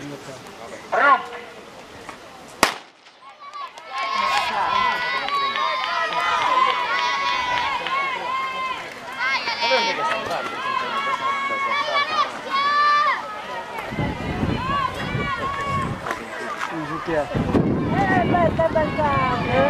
Ruk. Hey, basta, basta.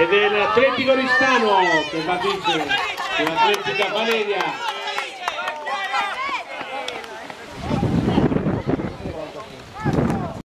e dell'Atletico Ristano che va a vincere l'Atletica Valeria